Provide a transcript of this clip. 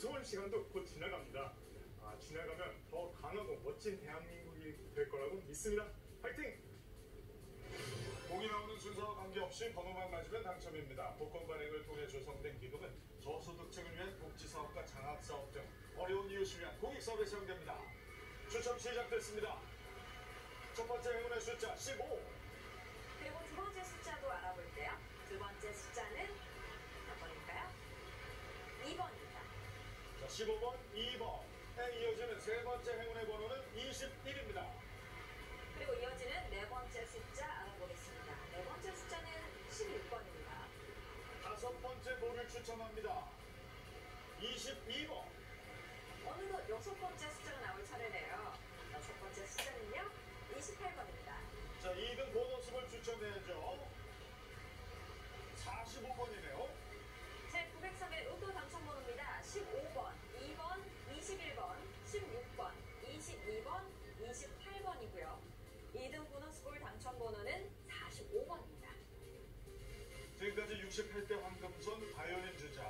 무서운 시간도 곧 지나갑니다. 아, 지나가면 더 강하고 멋진 대한민국이 될 거라고 믿습니다. 파이팅! 공이 나오는 순서와 관계없이 번호만 맞으면 당첨입니다. 복권 발행을 통해 조성된 기금은 저소득층을 위한 복지사업과 장학사업 등 어려운 이웃을 위한 공익사업에 사용됩니다. 추첨 시작됐습니다. 첫 번째 행운의 숫자 15. 15번, 2번에 이어지는 세 번째 행운의 번호는 21입니다. 그리고 이어지는 네 번째 숫자 알아보겠습니다. 네 번째 숫자는 16번입니다. 다섯 번째 볼을 추첨합니다. 22번. 어느덧 여섯 번째 숫자가 나올 차례네요. 여섯 번째 숫자는요, 28번입니다. 자, 2등 보너스볼 추첨해야죠. 68대 황금손 바이올린 주자